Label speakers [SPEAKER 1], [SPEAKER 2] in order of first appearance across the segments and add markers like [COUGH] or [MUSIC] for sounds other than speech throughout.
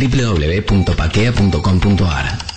[SPEAKER 1] www.paquea.com.ar.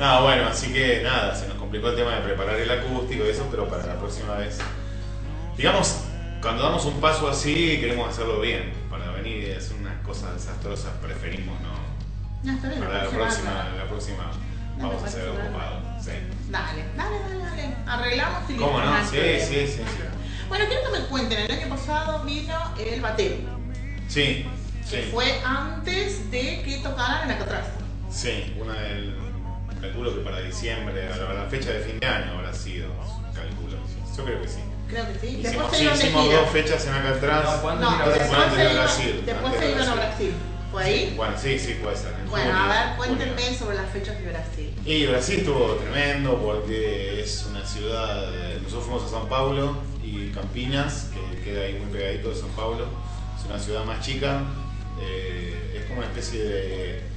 [SPEAKER 2] No,
[SPEAKER 3] bueno, así que nada, se nos complicó el tema de preparar el acústico y eso, pero para la próxima vez. Digamos, cuando damos un paso así, queremos hacerlo bien. Para venir y hacer unas cosas desastrosas, preferimos no.
[SPEAKER 4] No, está bien,
[SPEAKER 3] Para la próxima, la próxima
[SPEAKER 4] No,
[SPEAKER 3] vamos a ser ocupados. Sí.
[SPEAKER 4] Dale, dale, dale, dale. Arreglamos y
[SPEAKER 3] ¿Cómo no? Sí, sí, sí, sí.
[SPEAKER 4] Bueno, quiero que me cuenten, el año pasado vino el batero,
[SPEAKER 3] Sí,
[SPEAKER 4] que
[SPEAKER 3] sí.
[SPEAKER 4] fue antes de que tocaran en Alcatraz.
[SPEAKER 3] Sí, una del. Calculo que para diciembre, a la, fecha de fin de año habrá sido. Calculo. Yo creo que sí.
[SPEAKER 4] Creo que sí.
[SPEAKER 3] Hicimos,
[SPEAKER 4] Después
[SPEAKER 3] sí, hicimos dos fechas en acá atrás.
[SPEAKER 2] No, ¿cuándo
[SPEAKER 4] No,
[SPEAKER 3] Entonces
[SPEAKER 4] después
[SPEAKER 3] fue antes
[SPEAKER 4] se
[SPEAKER 3] de
[SPEAKER 4] iban,
[SPEAKER 3] Brasil,
[SPEAKER 4] después se iban a
[SPEAKER 3] Brasil.
[SPEAKER 4] ¿Fue ahí?
[SPEAKER 3] Bueno, sí, sí, puede ser. en
[SPEAKER 4] Bueno, a ver, cuéntenme sobre las fechas de Brasil.
[SPEAKER 3] Y Brasil estuvo tremendo porque es una ciudad. Nosotros fuimos a San Paulo y Campinas, que queda ahí muy pegadito de San Paulo. Es una ciudad más chica. eh, es como una especie de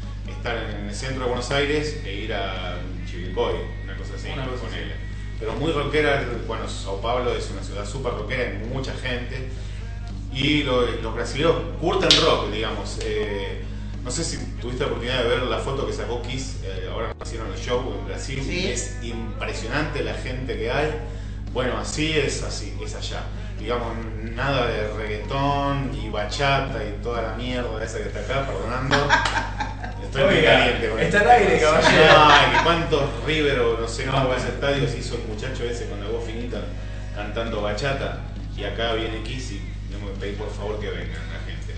[SPEAKER 3] estar en el centro de Buenos Aires e ir a Chivilcoy, una cosa así,
[SPEAKER 2] Una cosa
[SPEAKER 3] ponele. Pero muy rockera. Bueno, Sao Paulo es una ciudad súper rockera, hay mucha gente. Y lo- los brasileños curten rock, digamos. eh, no sé si tuviste la oportunidad de ver la foto que sacó Kiss, eh, ahora que hicieron el show en Brasil.
[SPEAKER 4] Sí.
[SPEAKER 3] Es impresionante la gente que hay. Bueno, así es, así es allá. Digamos, nada de reggaetón y bachata y toda la mierda esa que está acá, perdonando. [LAUGHS] Estoy muy caliente con
[SPEAKER 2] está al aire, caballero.
[SPEAKER 3] Ay, que cuántos River o no sé cuántos estadios hizo el muchacho ese con la voz finita cantando bachata. Y acá viene Kiss y tengo que pedir por favor que vengan la gente.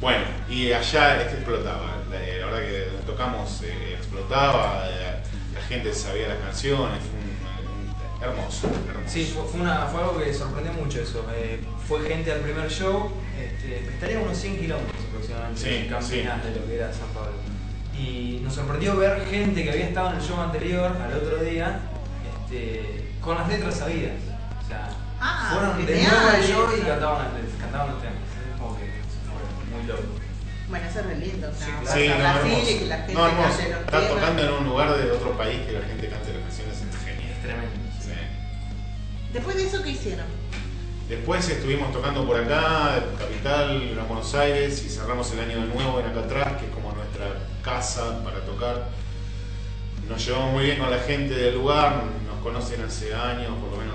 [SPEAKER 3] Bueno, y allá es que explotaba. La, la verdad que tocamos, eh, explotaba, eh, la gente sabía las canciones, fue un, un- hermoso, hermoso.
[SPEAKER 2] Sí, fue, fue una, fue algo que sorprendió mucho eso. Eh, fue gente al primer show, este, estaría a unos 100 kilómetros aproximadamente
[SPEAKER 3] Sí,
[SPEAKER 2] en Campinas de lo que era San Pablo. Y nos sorprendió ver gente que había estado en el show anterior, al otro día, este, con las letras sabidas. O sea,
[SPEAKER 4] Ah,
[SPEAKER 2] fueron de nuevo al show y cantaban, las letras, cantaban los temas. Es como que fue muy loco.
[SPEAKER 4] Bueno, eso es re lindo. O sea,
[SPEAKER 2] Sí,
[SPEAKER 3] no,
[SPEAKER 4] Brasil
[SPEAKER 3] hermoso.
[SPEAKER 4] y que la gente
[SPEAKER 3] No, hermoso. tocando en un lugar de otro país que la gente cante las canciones es genial.
[SPEAKER 2] Es tremendo.
[SPEAKER 3] Sí.
[SPEAKER 4] Después de eso, ¿qué hicieron?
[SPEAKER 3] Después estuvimos tocando por acá, en Capital, en Buenos Aires, y cerramos el año de nuevo en acá atrás, que casa para tocar. Nos llevamos muy bien con la gente del lugar, nos conocen hace años, por lo menos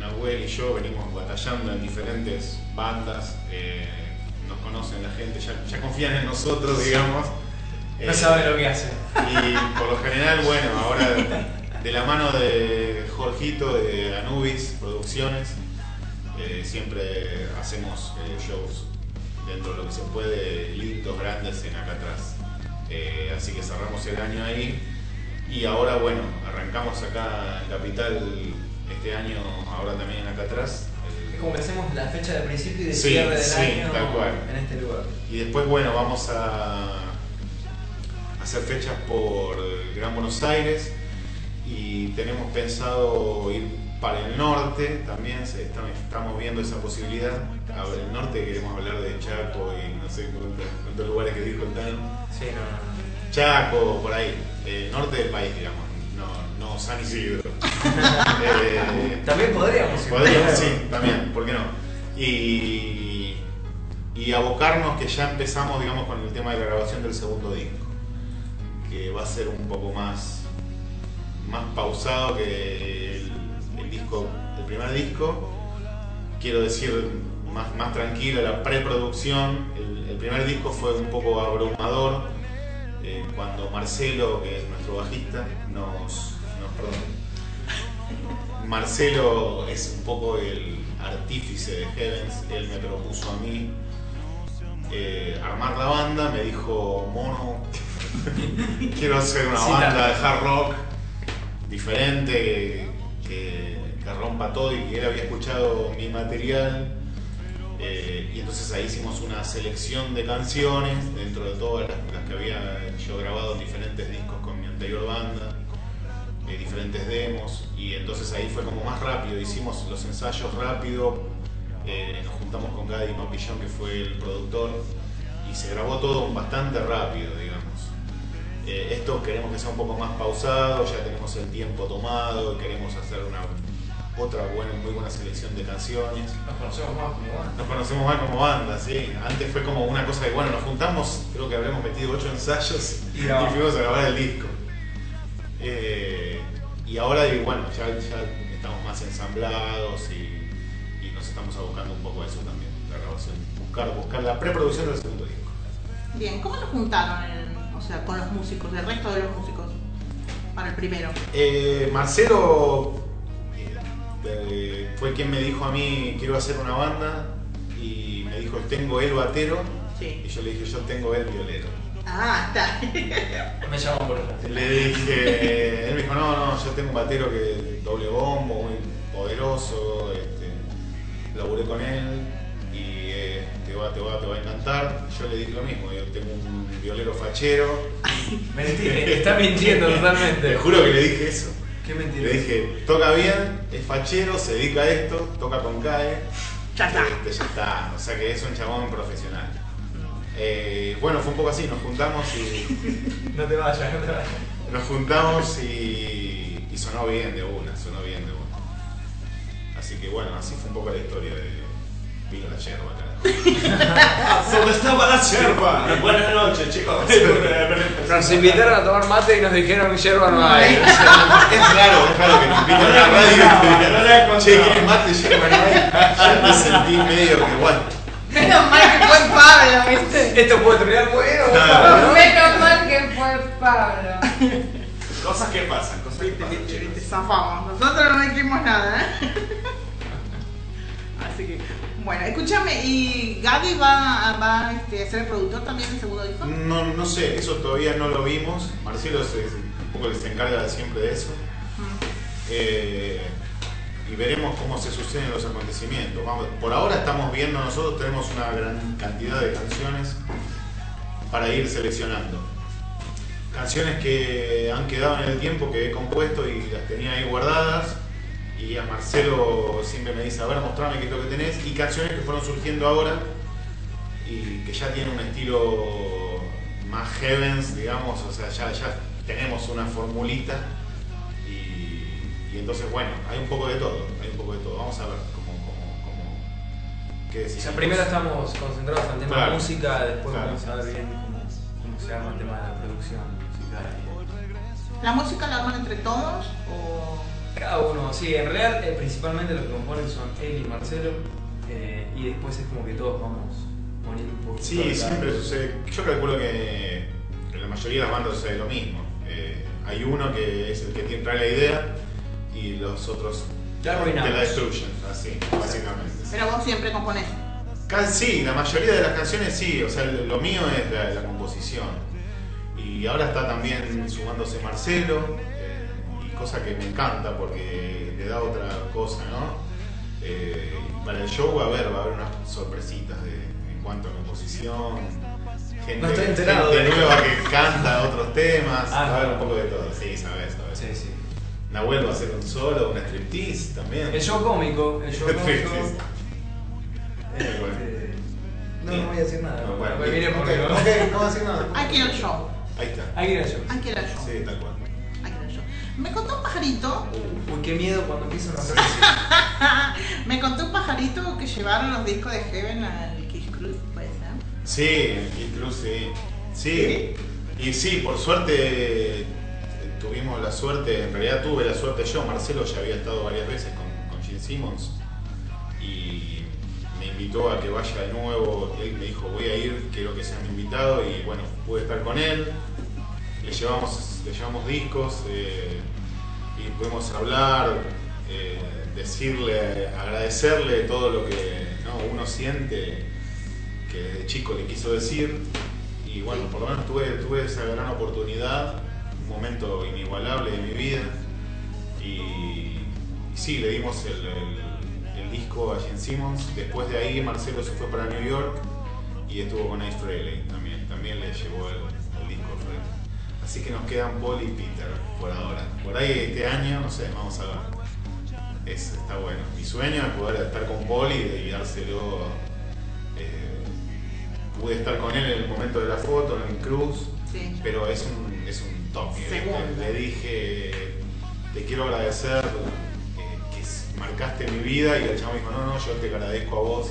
[SPEAKER 3] Nahuel y yo venimos batallando en diferentes bandas, eh, nos conocen la gente, ya, ya confían en nosotros, digamos.
[SPEAKER 2] No
[SPEAKER 3] Eh,
[SPEAKER 2] sabe lo que hace.
[SPEAKER 3] y por lo general, bueno, ahora de la mano de Jorgito de Anubis Producciones, eh, siempre hacemos eh, shows dentro de lo que se puede, lindos, grandes en acá atrás. Eh, así que cerramos el año ahí y ahora, bueno, arrancamos acá en Capital este año, ahora también acá atrás.
[SPEAKER 2] Es como que hacemos la fecha de principio y de
[SPEAKER 3] Sí,
[SPEAKER 2] cierre del
[SPEAKER 3] sí,
[SPEAKER 2] año
[SPEAKER 3] tal cual.
[SPEAKER 2] en este lugar.
[SPEAKER 3] Y después, bueno, vamos a hacer fechas por Gran Buenos Aires y tenemos pensado ir para el norte también, se- estamos, estamos viendo esa posibilidad. A ver, el norte queremos hablar de Chaco y no sé cuántos, cuántos lugares que dijo el Tano.
[SPEAKER 2] Sí, no, no.
[SPEAKER 3] Chaco, por ahí, el norte del país, digamos, no, no San Isidro. [LAUGHS] Eh,
[SPEAKER 2] También podríamos.
[SPEAKER 3] Podríamos, sí, también, ¿por qué no? Y, y abocarnos que ya empezamos, digamos, con el tema de la grabación del segundo disco, que va a ser un poco más, más pausado que disco, el primer disco. Quiero decir, más, más tranquilo, la preproducción. El, el primer disco fue un poco abrumador. eh, cuando Marcelo, que es nuestro bajista, nos, nos perdón, Marcelo es un poco el artífice de Heavens, él me propuso a mí eh, armar la banda, me dijo, mono, [LAUGHS] quiero hacer una
[SPEAKER 2] Sí,
[SPEAKER 3] banda de hard rock diferente, que, que- rompa todo y que él había escuchado mi material. eh, y entonces ahí hicimos una selección de canciones dentro de todas las, que había yo grabado en diferentes discos con mi anterior banda eh, diferentes demos y entonces ahí fue como más rápido, hicimos los ensayos rápido Eh, nos juntamos con Gadi Papillón, que fue el productor, y se grabó todo bastante rápido, digamos. Eh, esto queremos que sea un poco más pausado, ya tenemos el tiempo tomado, queremos hacer una otra buena, muy buena selección de canciones.
[SPEAKER 2] Nos conocemos más como banda.
[SPEAKER 3] Nos conocemos más como banda, sí. Antes fue como una cosa de, bueno, nos juntamos, creo que habremos metido ocho ensayos
[SPEAKER 2] Y
[SPEAKER 3] fuimos a grabar el disco. Eh, y ahora, y bueno, ya, ya estamos más ensamblados y, y nos estamos abocando un poco a eso también, la grabación. Buscar, buscar la preproducción del segundo disco.
[SPEAKER 4] Bien, ¿cómo se juntaron el- o sea, con los músicos, el resto de los músicos? Para el primero.
[SPEAKER 3] Eh, Marcelo eh, fue quien me dijo a mí, quiero hacer una banda, y me dijo, tengo el batero, y yo le dije, yo tengo el violero.
[SPEAKER 4] Ah, está. [LAUGHS]
[SPEAKER 2] Me llaman por eso.
[SPEAKER 3] Le dije, él me dijo, no, no, yo tengo un batero que es doble bombo, muy poderoso, este, laburé con él y eh, te, va, te, va, te va a encantar. Yo le dije lo mismo, yo tengo un violero fachero. [LAUGHS]
[SPEAKER 2] Mentira, está mintiendo
[SPEAKER 3] Te
[SPEAKER 2] totalmente.
[SPEAKER 3] juro que le dije eso.
[SPEAKER 2] Qué
[SPEAKER 3] Le
[SPEAKER 2] mentira.
[SPEAKER 3] dije, toca bien, es fachero, se dedica a esto, toca con CAE.
[SPEAKER 4] Ya está.
[SPEAKER 3] Este, ya está, o sea que es un chabón profesional. Eh, bueno, fue un poco así, nos juntamos y [LAUGHS]
[SPEAKER 2] No te vayas, no te vayas.
[SPEAKER 3] Nos juntamos y, y sonó bien de una, sonó bien de una. Así que bueno, así fue un poco la historia de Vino la Yerba, carajo.
[SPEAKER 5] ¿Dónde estaba la yerba? Buenas noches, chicos.
[SPEAKER 6] Nos invitaron a tomar mate y nos dijeron yerba no hay. [LAUGHS]
[SPEAKER 3] Es raro, es raro que te inviten a la radio y te digan, che,
[SPEAKER 5] encontrado.
[SPEAKER 3] ¿quieres mate? Yerba no hay. Ya me sentí medio que bueno.
[SPEAKER 4] Menos mal que fue Pablo, ¿viste?
[SPEAKER 2] Esto puede terminar bueno.
[SPEAKER 3] Claro.
[SPEAKER 7] Menos mal que fue Pablo.
[SPEAKER 5] Cosas que pasan, cosas que pasan, chicos.
[SPEAKER 4] Zafamos. Nosotros no dijimos nada, ¿eh? [LAUGHS] Así que, bueno, escúchame, ¿y Gaby va, va este, a ser el productor también del segundo disco?
[SPEAKER 3] No, no sé, eso todavía no lo vimos. Marcelo se, un poco se encarga siempre de eso. Eh, y veremos cómo se suceden los acontecimientos. Vamos, por ahora estamos viendo, nosotros tenemos una gran cantidad de canciones para ir seleccionando. Canciones que han quedado en el tiempo que he compuesto y las tenía ahí guardadas. Y a Marcelo siempre me dice, a ver, mostrame qué es lo que tenés. Y canciones que fueron surgiendo ahora y que ya tienen un estilo más heavens, digamos, o sea, ya, ya tenemos una formulita y, y entonces, bueno, hay un poco de todo, hay un poco de todo. Vamos a ver cómo, cómo, cómo qué
[SPEAKER 2] O sea, primero estamos concentrados en el tema
[SPEAKER 3] Claro.
[SPEAKER 2] de música, después
[SPEAKER 3] Claro.
[SPEAKER 2] vamos a ver bien cómo, cómo se arma el tema de la producción musical.
[SPEAKER 4] ¿La música la arman entre todos o...?
[SPEAKER 2] Cada uno, sí, en realidad eh, principalmente lo que componen son él y Marcelo, eh, y después es como que todos vamos poniendo un poco.
[SPEAKER 3] Sí, siempre sucede. Yo calculo que en la mayoría de las bandas sucede lo mismo. Eh, hay uno que es el que tiene, trae la idea y los otros
[SPEAKER 2] La arruinamos.
[SPEAKER 3] te la destruyen, así, básicamente.
[SPEAKER 4] Pero vos siempre componés.
[SPEAKER 3] Casi, sí, la mayoría de las canciones sí, o sea, lo mío es la, la composición. Y ahora está también sumándose Marcelo, cosa que me encanta porque le da otra cosa, ¿no? Eh, para el show va a haber, va a haber unas sorpresitas de, en cuanto a composición. Gente,
[SPEAKER 2] No estoy enterado
[SPEAKER 3] gente
[SPEAKER 2] de-
[SPEAKER 3] nueva que canta otros temas,
[SPEAKER 2] Ah,
[SPEAKER 3] va a haber un poco de todo, sí, sabes, sabes.
[SPEAKER 2] Sí, sí.
[SPEAKER 3] Nahuel va a hacer un solo, una striptease también.
[SPEAKER 2] El show cómico, el show [LAUGHS] cómico. Eh,
[SPEAKER 3] Bueno.
[SPEAKER 2] eh, no, no voy a decir nada.
[SPEAKER 3] No, bueno,
[SPEAKER 2] me miré
[SPEAKER 3] ok,
[SPEAKER 2] porque no.
[SPEAKER 3] ok, no va a decir nada.
[SPEAKER 4] Hay que ir al show.
[SPEAKER 3] Ahí está.
[SPEAKER 2] Hay que ir al show.
[SPEAKER 4] Hay que ir al show.
[SPEAKER 3] Sí, tal cual.
[SPEAKER 4] Me contó un pajarito,
[SPEAKER 2] Uy, qué miedo cuando empiezan a hacer así. [LAUGHS]
[SPEAKER 4] me contó un pajarito que llevaron los discos de Heaven al Kiss Cruise, puede ser.
[SPEAKER 3] Sí, incluso sí. Sí. Y sí, por suerte eh, tuvimos la suerte, en realidad tuve la suerte yo, Marcelo ya había estado varias veces con, con Gene Simmons y me invitó a que vaya de nuevo, él me dijo voy a ir, quiero que sea mi invitado y bueno, pude estar con él, le llevamos, le llevamos discos eh, y pudimos hablar, eh, decirle, agradecerle todo lo que ¿no? uno siente que de chico le quiso decir. Y bueno, por lo menos tuve, tuve esa gran oportunidad, un momento inigualable de mi vida. Y, sí, le dimos el, disco a Gene Simmons, después de ahí Marcelo se fue para New York y estuvo con Ace Frehley también, también le llevó el, Así que nos quedan Paul y Peter por ahora. Por ahí este año, no sé, vamos a ver. es, está bueno. Mi sueño es poder estar con Poli y dárselo. eh, pude estar con él en el momento de la foto, en el cruz,
[SPEAKER 4] Sí.
[SPEAKER 3] pero es un, es un toque.
[SPEAKER 4] Segundo.
[SPEAKER 3] Le dije, te quiero agradecer eh, que marcaste mi vida y el chavo dijo, no, no, yo te agradezco a vos.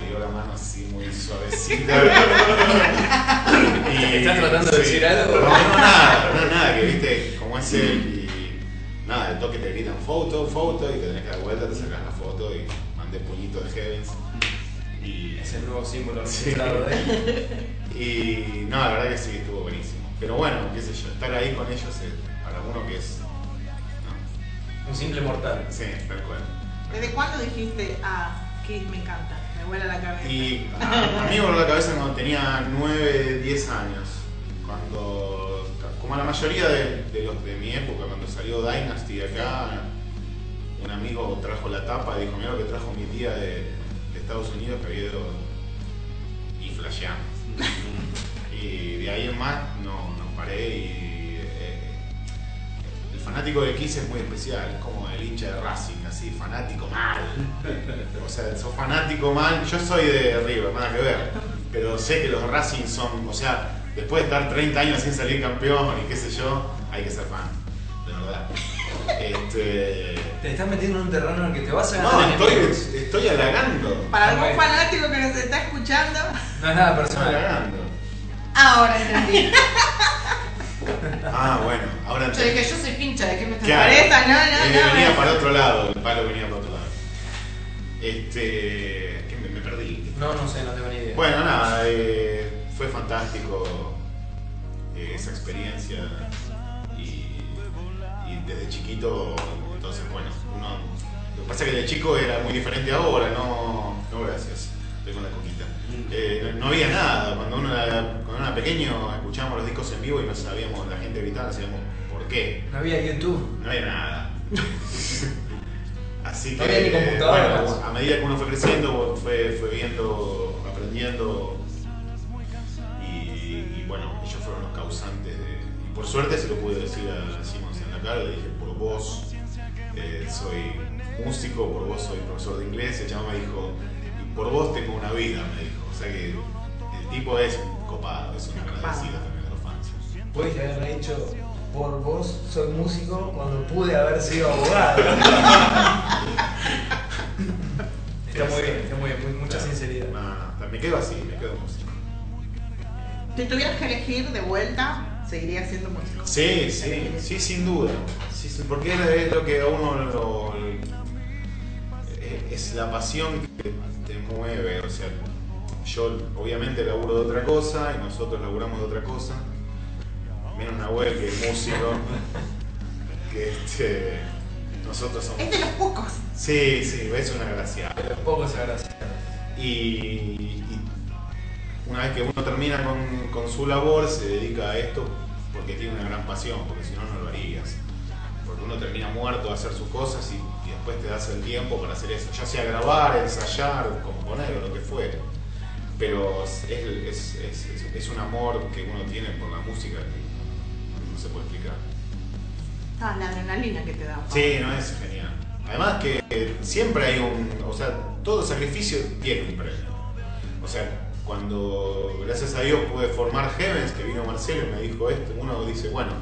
[SPEAKER 3] Le dio la mano así muy suavecita. [LAUGHS] Y-
[SPEAKER 6] ¿Estás tratando de decir algo?
[SPEAKER 3] No, no, nada, no, nada, que viste cómo es él y nada, el toque te gritan foto, foto y te tenés que dar vuelta, te sacas la foto y mandé puñito de Heavens. Y,
[SPEAKER 2] Es el nuevo símbolo
[SPEAKER 3] Sí.
[SPEAKER 2] registrado de él. [LAUGHS]
[SPEAKER 3] y no, la verdad que sí, estuvo buenísimo. Pero bueno, qué sé yo, estar ahí con ellos es para uno que es. No,
[SPEAKER 2] Un simple mortal.
[SPEAKER 3] sí, tal cual.
[SPEAKER 4] ¿Desde cuándo dijiste, ah, Kiss me encanta? Me vuela la cabeza.
[SPEAKER 3] Y a, a mí me voló la cabeza cuando tenía 9, 10 años. Cuando, como la mayoría de, de los de mi época, cuando salió Dynasty acá, un amigo trajo la tapa y dijo, mira lo que trajo mi tía de, de Estados Unidos que había ido y flasheamos. y de ahí en más no, no paré y eh, el fanático de Kiss es muy especial, es como el hincha de Racing, así, fanático mal. O sea, sos fanático mal. Yo soy de River, nada que ver. Pero sé que los Racing son, o sea, después de estar 30 años sin salir campeón y qué sé yo, hay que ser fan. De verdad. Este.
[SPEAKER 2] Te estás metiendo en un terreno en el que te vas a ganar.
[SPEAKER 3] No, estoy, estoy halagando.
[SPEAKER 4] Para algún fanático que nos está escuchando,
[SPEAKER 2] No es nada
[SPEAKER 3] Estoy
[SPEAKER 2] personal.
[SPEAKER 3] halagando.
[SPEAKER 7] Ahora entendí. [LAUGHS]
[SPEAKER 3] Ah, bueno, ahora
[SPEAKER 7] Yo dije, yo soy pincha, ¿de qué me estás
[SPEAKER 3] Claro.
[SPEAKER 4] Pareza, no, no,
[SPEAKER 3] Eh,
[SPEAKER 4] no,
[SPEAKER 3] venía
[SPEAKER 4] no.
[SPEAKER 3] para otro lado, el palo venía para otro lado. Este. que me, me perdí.
[SPEAKER 2] No, no sé, no tengo ni idea.
[SPEAKER 3] Bueno, nada, eh, fue fantástico eh, esa experiencia y, y desde chiquito, entonces bueno, uno, lo que pasa es que de chico era muy diferente ahora, no, no gracias, estoy con la coquita. Eh, no, había nada, cuando uno, era, cuando uno era pequeño escuchábamos los discos en vivo y no sabíamos, la gente gritaba, no sabíamos por qué,
[SPEAKER 2] No había YouTube.
[SPEAKER 3] no había nada. [LAUGHS] Así que,
[SPEAKER 2] No había ni computadoras.
[SPEAKER 3] bueno, a medida que uno fue creciendo, fue, fue viendo, aprendiendo. Y, y bueno, ellos fueron los causantes de. Y por suerte se lo pude decir a Simons en la cara, le dije, por vos eh, soy músico, por vos soy profesor de inglés. El chavo me dijo, y por vos tengo una vida, me dijo. O sea que el tipo es copado, es un agradecido también de los fans.
[SPEAKER 2] Puedes haber dicho, por vos soy músico cuando pude haber sido abogado. [LAUGHS] está muy bien, está muy bien, muy- mucha sinceridad.
[SPEAKER 3] No, no, me quedo así, me quedo músico.
[SPEAKER 4] Si tuvieras que elegir de vuelta, seguirías siendo músico.
[SPEAKER 3] Sí, sí, sí, sin duda. Sí, sí, porque es, lo que a uno lo, es- es la pasión que te mueve. O sea, yo obviamente laburo de otra cosa y nosotros laburamos de otra cosa. Menos Nahuel, que es músico. Que este, nosotros somos.
[SPEAKER 4] Es de los pocos.
[SPEAKER 3] Sí, sí, es una gracia.
[SPEAKER 2] Pero poco se agradece.
[SPEAKER 3] Y, y una vez que uno termina con, con su labor, se dedica a esto porque tiene una gran pasión, porque si no, no lo harías. Porque uno termina muerto de hacer sus cosas y, y después te das el tiempo para hacer eso, ya sea grabar, ensayar, componer o lo que fuera. Pero es, es- es- es- un amor que uno tiene por la música que no se puede explicar.
[SPEAKER 4] Ah, la adrenalina que te da.
[SPEAKER 3] Sí, no es genial. Además que siempre hay un, o sea, todo sacrificio tiene un premio. O sea, cuando gracias a Dios pude formar Heavens, que vino Marcelo y me dijo esto, uno dice, bueno,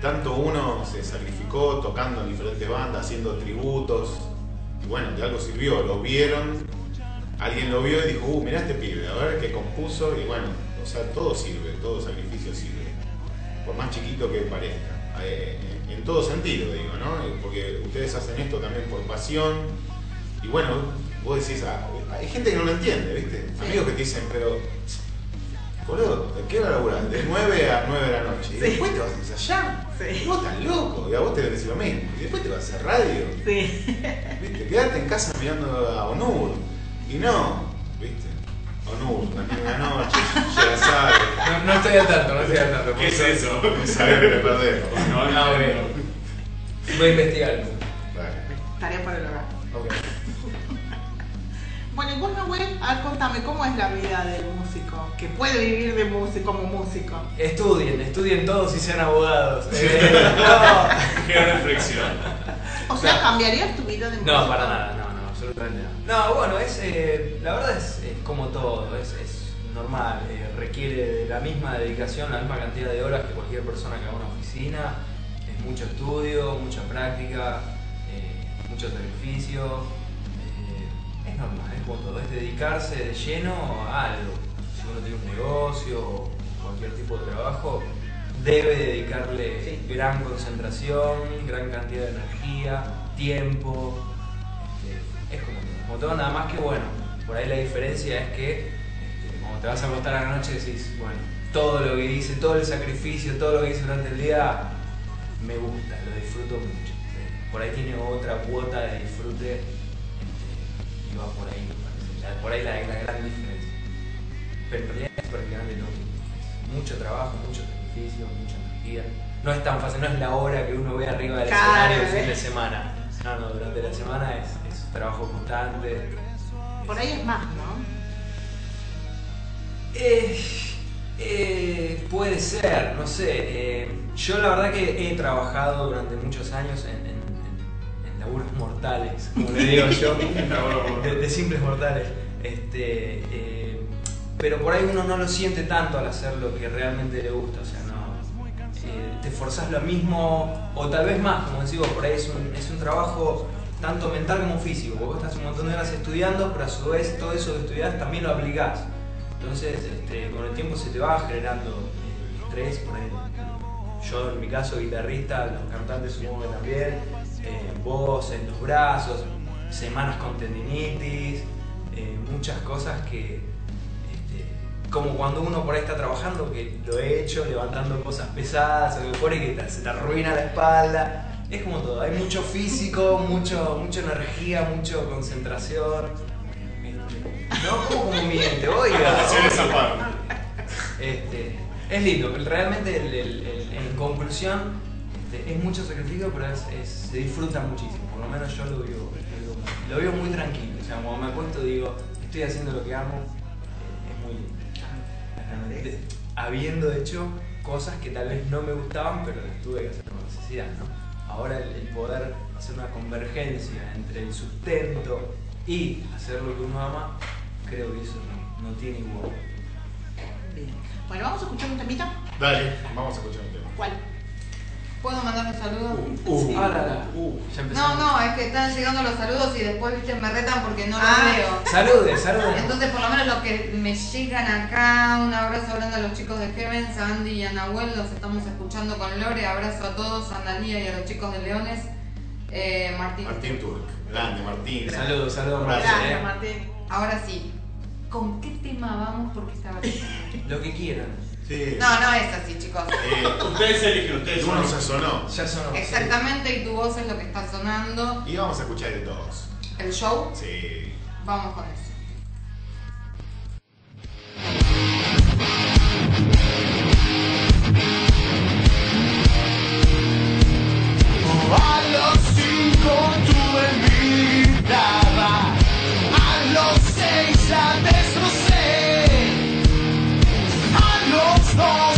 [SPEAKER 3] tanto uno se sacrificó tocando en diferentes bandas, haciendo tributos, y bueno, de algo sirvió, lo vieron, alguien lo vio y dijo, uh, mirá este pibe, a ver qué compuso, y bueno, o sea, todo sirve, todo sacrificio sirve, por más chiquito que parezca, eh, en todo sentido, digo, ¿no? Porque ustedes hacen esto también por pasión, y bueno, vos decís, ah, hay gente que no lo entiende, ¿viste? Amigos que te dicen, pero, boludo, ¿de qué hora laburás? De 9 a 9 de la noche, y
[SPEAKER 4] Sí.
[SPEAKER 3] después te vas a ensayar,
[SPEAKER 4] Sí.
[SPEAKER 3] vos estás loco, y a vos te decís lo mismo, y después te vas a hacer radio,
[SPEAKER 4] Sí.
[SPEAKER 3] ¿viste? Quedate en casa mirando a Onur, y no, ¿viste? Onur, también una noche, [LAUGHS] llega sabe,
[SPEAKER 6] No, no estoy al tanto, no estoy al tanto.
[SPEAKER 5] ¿Qué es eso?
[SPEAKER 3] saber [LAUGHS] que perdemos.
[SPEAKER 5] No, no,
[SPEAKER 6] bueno. Voy a investigarlo.
[SPEAKER 3] Vale.
[SPEAKER 4] Tarea para el hogar.
[SPEAKER 6] Ok. [LAUGHS]
[SPEAKER 4] Bueno, y vos, Nahuel, a ver, contame, ¿cómo es la vida del músico? Que puede vivir de músico como músico.
[SPEAKER 2] Estudien, estudien todos y sean abogados. Eh, no.
[SPEAKER 5] Qué reflexión.
[SPEAKER 4] O sea. ¿cambiarías tu vida de músico?
[SPEAKER 2] No, para nada, no, no, bueno, es, eh, la verdad es, es como todo, es, es normal, eh, requiere de la misma dedicación, la misma cantidad de horas que cualquier persona que haga una oficina, es mucho estudio, mucha práctica, eh, mucho sacrificio, eh, es normal, es como todo, es dedicarse de lleno a algo. Si uno tiene un negocio o cualquier tipo de trabajo, debe dedicarle gran concentración, gran cantidad de energía, tiempo. Como todo, nada más que bueno. Por ahí la diferencia es que este, cuando te vas a acostar a la noche decís, bueno, todo lo que hice, todo el sacrificio, todo lo que hice durante el día, me gusta, lo disfruto mucho. Por ahí tiene otra cuota de disfrute este, y va por ahí, me parece. La- por ahí la, la gran diferencia. Pero en realidad es prácticamente lo mismo. Es mucho trabajo, mucho sacrificio, mucha energía. No es tan fácil, no es la hora que uno ve arriba del escenario el fin de semana. No, no, durante la semana es trabajo constante.
[SPEAKER 4] Por ahí es más, ¿no?
[SPEAKER 2] Eh, eh, puede ser, no sé. eh, yo la verdad que he trabajado durante muchos años en, en- en- en laburos mortales, como le digo yo, [LAUGHS] de, de simples mortales. Este, eh, pero por ahí uno no lo siente tanto al hacer lo que realmente le gusta, o sea, no. eh, te forzás lo mismo, o tal vez más, como decís vos, por ahí es un, es un trabajo tanto mental como físico. Vos estás un montón de horas estudiando, pero a su vez todo eso que estudiás también lo aplicás. Entonces, este, con el tiempo se te va generando eh, estrés por ahí. Yo, en mi caso, guitarrista, los cantantes supongo que también, eh, voz en los brazos, semanas con tendinitis, eh, muchas cosas que, este, como cuando uno por ahí está trabajando, que lo he hecho, levantando cosas pesadas, o que por ahí que se te arruina la espalda. Es como todo, hay mucho físico, mucho, mucha energía, mucha concentración. No como como miente, oiga. Este, es lindo, realmente el- el- el- en conclusión este, es mucho sacrificio, pero es, es- se disfruta muchísimo. Por lo menos yo lo veo, lo veo muy tranquilo. O sea, cuando me acuesto digo, estoy haciendo lo que amo, eh, es muy lindo. Realmente, habiendo hecho cosas que tal vez no me gustaban, pero las tuve que hacer por necesidad, ¿no? Ahora el, el poder hacer una convergencia entre el sustento y hacer lo que uno ama, creo que eso no, no tiene igual.
[SPEAKER 4] Bien. Bueno, vamos a escuchar un temita.
[SPEAKER 3] Dale, vamos a escuchar un tema.
[SPEAKER 4] ¿Cuál?
[SPEAKER 7] ¿Puedo mandar un saludo?
[SPEAKER 3] Uh,
[SPEAKER 2] Ah, la, la. Ya empezamos.
[SPEAKER 7] No, no, es que están llegando los saludos y después viste me retan porque no los
[SPEAKER 4] Ah.
[SPEAKER 7] leo.
[SPEAKER 2] Salude, salude.
[SPEAKER 7] Entonces, por lo menos los que me llegan acá, un abrazo grande a los chicos de Heaven, Sandy y a Nahuel, los estamos escuchando con Lore, abrazo a todos, a Andalía y a los chicos de Leones. Eh, Martín.
[SPEAKER 3] Martín Turk. Grande, Martín.
[SPEAKER 2] Saludos, saludos,
[SPEAKER 3] Gracias,
[SPEAKER 2] eh.
[SPEAKER 4] Martín.
[SPEAKER 7] Ahora sí, ¿con qué tema vamos? Porque estaba [LAUGHS]
[SPEAKER 2] Lo que quieran.
[SPEAKER 3] Sí.
[SPEAKER 7] No, no es así, chicos.
[SPEAKER 3] Eh,
[SPEAKER 5] Ustedes eligen, ustedes
[SPEAKER 3] uno
[SPEAKER 5] son.
[SPEAKER 3] se sonó.
[SPEAKER 2] Ya sonó.
[SPEAKER 7] Exactamente, y tu voz es lo que está sonando.
[SPEAKER 3] Y vamos a escuchar de todos.
[SPEAKER 7] El show,
[SPEAKER 3] Sí.
[SPEAKER 7] vamos con eso.
[SPEAKER 1] A los cinco tuve mi guitarra, los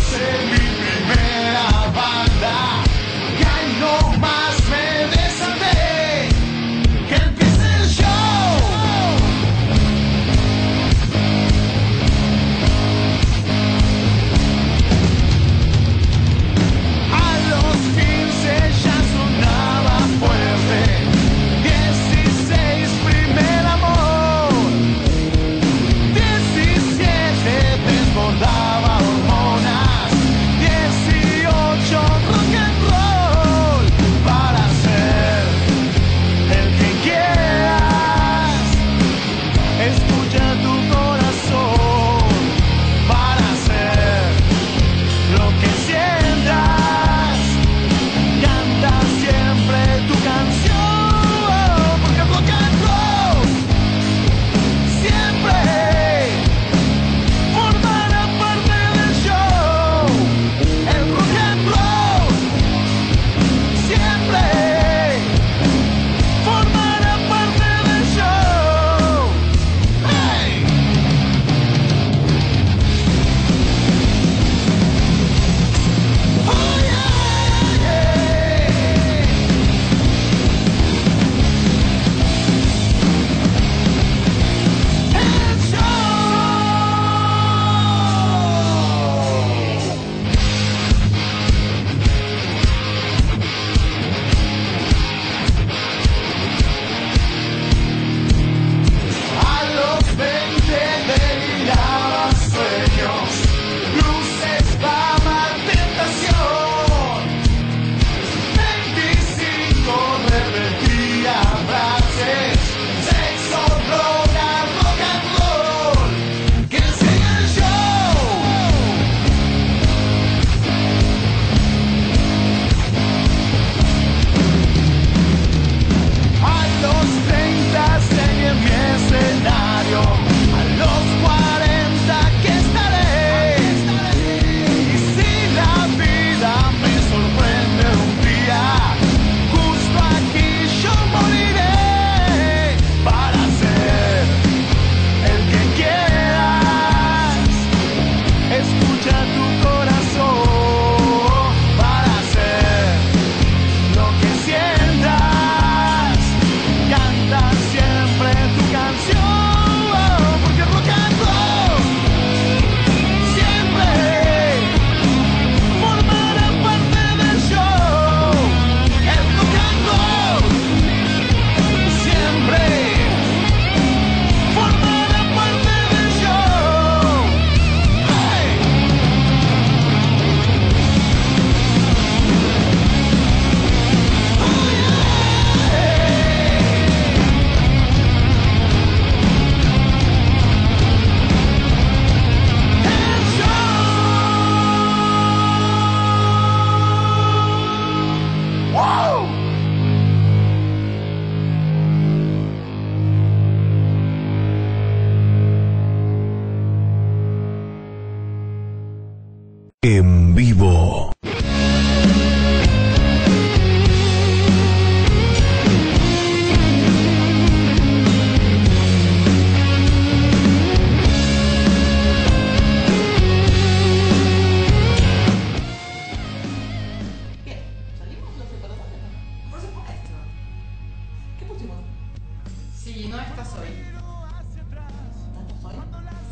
[SPEAKER 7] estás hoy.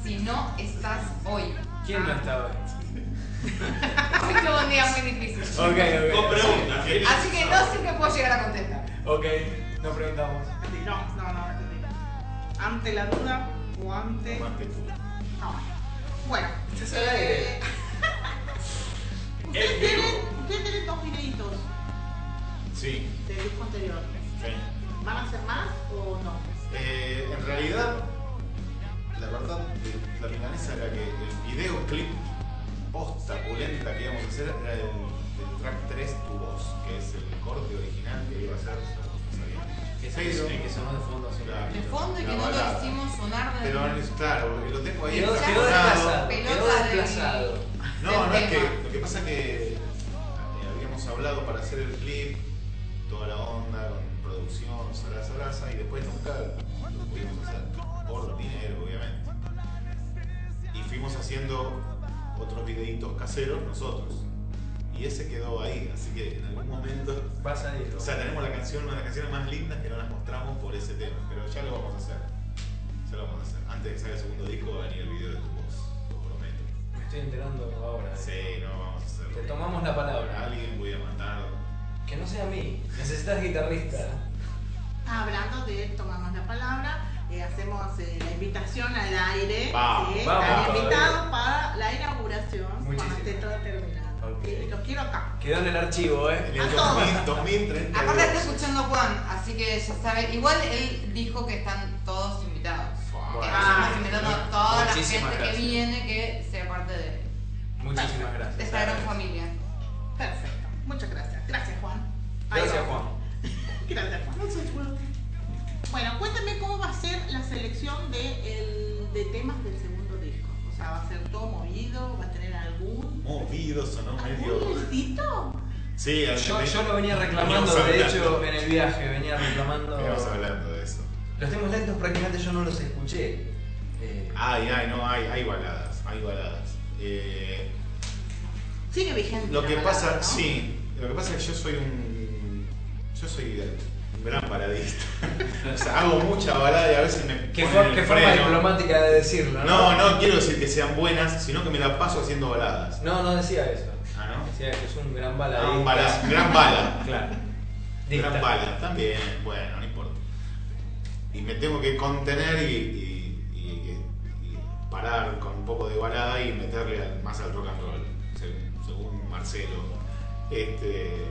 [SPEAKER 7] Si no estás hoy.
[SPEAKER 2] ¿Quién no está hoy? [LAUGHS]
[SPEAKER 7] Hoy tuvo un día muy difícil.
[SPEAKER 2] Ok, ok.
[SPEAKER 5] Con preguntas, ¿eh?
[SPEAKER 7] Así que no sé qué puedo llegar a contestar.
[SPEAKER 2] Ok, nos preguntamos.
[SPEAKER 4] No, no, no, entendí. Ante la duda o ante.
[SPEAKER 3] Más que tú.
[SPEAKER 4] No. Bueno.
[SPEAKER 2] Al aire. [LAUGHS]
[SPEAKER 4] eh, Ustedes tienen, ustedes tienen dos videitos
[SPEAKER 3] Sí,
[SPEAKER 4] del disco anterior.
[SPEAKER 3] sí.
[SPEAKER 4] ¿Van a hacer más o no?
[SPEAKER 3] Eh, en realidad, la verdad, de la milanesa era que el videoclip posta pulenta que íbamos a hacer era el, del track 3 Tu Voz, que es el corte original que iba a ser.
[SPEAKER 2] Que
[SPEAKER 3] Se
[SPEAKER 2] es
[SPEAKER 3] hizo.
[SPEAKER 2] el que sonó de fondo hace
[SPEAKER 3] Claro.
[SPEAKER 7] De fondo y
[SPEAKER 3] La
[SPEAKER 7] que no lo hicimos sonar de
[SPEAKER 3] Pero es- claro, lo tengo ahí
[SPEAKER 2] Quedó, quedó desplazado.
[SPEAKER 7] Pelota
[SPEAKER 2] Quedó
[SPEAKER 7] de-
[SPEAKER 2] desplazado.
[SPEAKER 3] No, no es que. Lo que pasa que eh, habíamos hablado para hacer el clip, toda la onda, producción, zaraza, zaraza, y después nunca lo pudimos hacer. Por dinero, obviamente. Y fuimos haciendo otros videitos caseros nosotros. Y ese quedó ahí, así que en algún momento.
[SPEAKER 2] Va a salir.
[SPEAKER 3] O sea, tenemos la canción, una de las canciones más lindas que no las mostramos por ese tema, pero ya lo vamos a hacer. Ya lo vamos a hacer. Antes de que salga el segundo disco va a venir el video de tu voz, lo prometo.
[SPEAKER 2] Me estoy enterando ahora.
[SPEAKER 3] Sí, no, vamos a hacerlo.
[SPEAKER 2] Te tomamos la palabra.
[SPEAKER 3] Alguien voy a matar.
[SPEAKER 2] Que no sea a mí. Necesitas guitarrista.
[SPEAKER 4] Hablando de tomamos la palabra, eh, hacemos eh, la invitación al aire.
[SPEAKER 3] Vamos,
[SPEAKER 4] ¿sí?
[SPEAKER 2] vamos
[SPEAKER 4] Están invitados para la inauguración
[SPEAKER 2] Muchísimo.
[SPEAKER 4] cuando esté todo terminado.
[SPEAKER 2] Ok.
[SPEAKER 4] Y los quiero acá.
[SPEAKER 2] Quedó en el archivo,
[SPEAKER 3] En
[SPEAKER 2] eh.
[SPEAKER 3] el 2000,
[SPEAKER 4] todos.
[SPEAKER 3] 2030.
[SPEAKER 7] Aparte está escuchando Juan, así que ya sabe. Igual él dijo que están todos invitados.
[SPEAKER 3] Bueno,
[SPEAKER 7] Estamos invitando a toda la
[SPEAKER 2] Muchísimas
[SPEAKER 7] gente que
[SPEAKER 2] gracias.
[SPEAKER 7] viene que sea parte de,
[SPEAKER 2] Muchísimas
[SPEAKER 7] de
[SPEAKER 2] gracias.
[SPEAKER 7] esta gran familia.
[SPEAKER 4] Perfecto. Muchas gracias. Gracias, Juan.
[SPEAKER 2] Gracias. Juan.
[SPEAKER 4] Bueno, cuéntame cómo va a ser la selección de, el- de temas del segundo disco. O sea, ¿va a ser todo movido? ¿Va a tener algún,
[SPEAKER 3] Movido, sonó
[SPEAKER 4] algún
[SPEAKER 3] medio.
[SPEAKER 4] lentito?
[SPEAKER 3] Sí, al
[SPEAKER 2] Yo, yo lo venía reclamando, de
[SPEAKER 3] hablando.
[SPEAKER 2] hecho, en el viaje, venía reclamando.
[SPEAKER 3] Veníamos hablando de eso.
[SPEAKER 2] Los temas lentos prácticamente yo no los escuché. Eh,
[SPEAKER 3] Ay, ay, no, hay, hay baladas, hay baladas. Eh,
[SPEAKER 4] Sigue vigente.
[SPEAKER 3] lo que pasa,
[SPEAKER 4] ¿no?
[SPEAKER 3] sí, lo que pasa es que yo soy un. Yo soy un gran baladista. [LAUGHS] o sea, hago mucha balada y a veces me.
[SPEAKER 2] ¿Qué,
[SPEAKER 3] ponen el
[SPEAKER 2] qué forma diplomática de decirlo,
[SPEAKER 3] No, no quiero decir que sean buenas, sino que me la paso haciendo baladas.
[SPEAKER 2] No, no decía eso.
[SPEAKER 3] Ah, ¿no?
[SPEAKER 2] Decía que es un gran
[SPEAKER 3] Ah,
[SPEAKER 2] baladista.
[SPEAKER 3] un bala- gran bala. [LAUGHS]
[SPEAKER 2] Claro. Dicta.
[SPEAKER 3] Gran bala, también, bueno, no importa. Y me tengo que contener y, y- y- y parar con un poco de balada y meterle más al rock and roll, según, según Marcelo. Este,